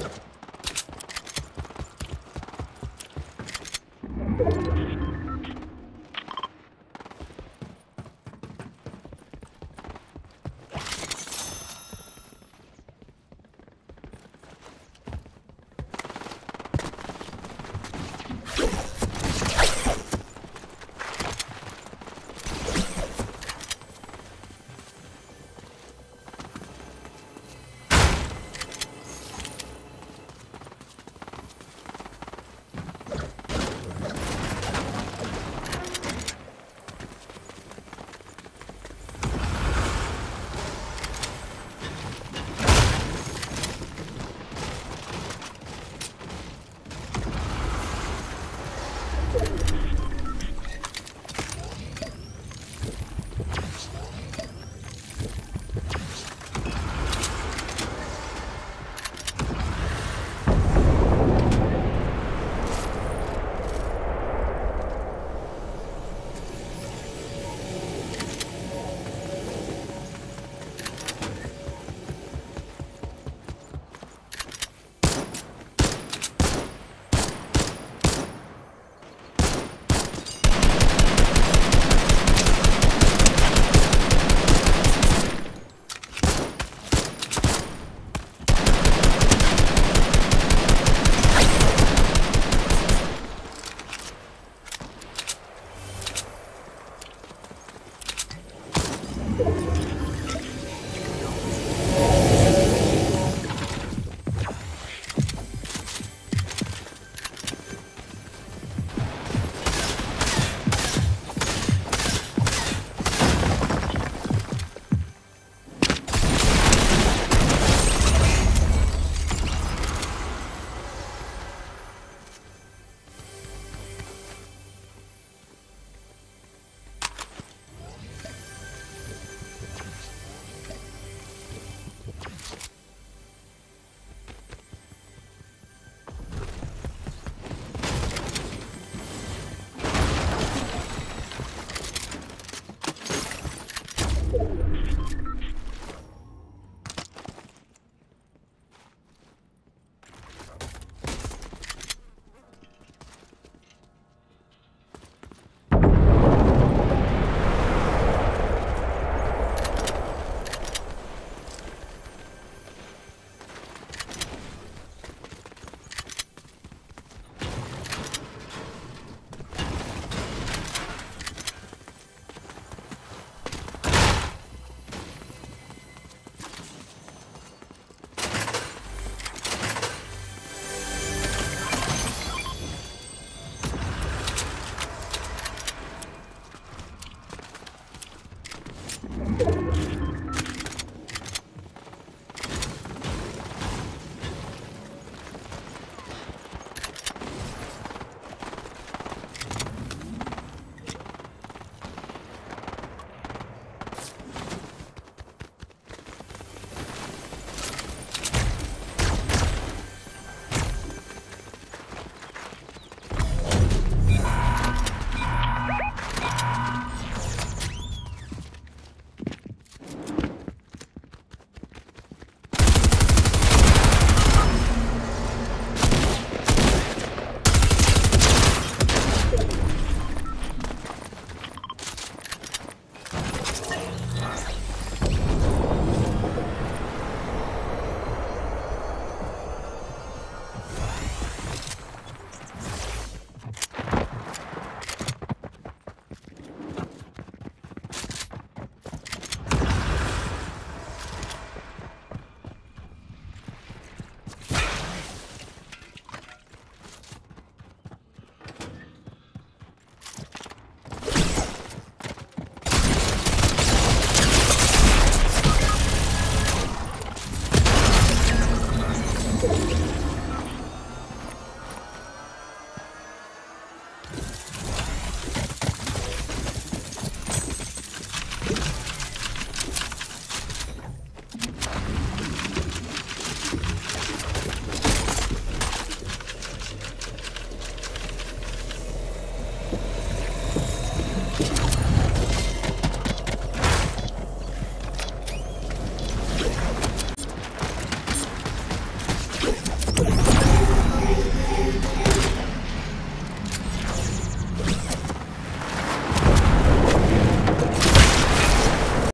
you